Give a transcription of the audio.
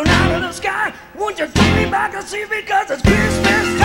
out of the sky. Won't you take me back and see because it's Christmas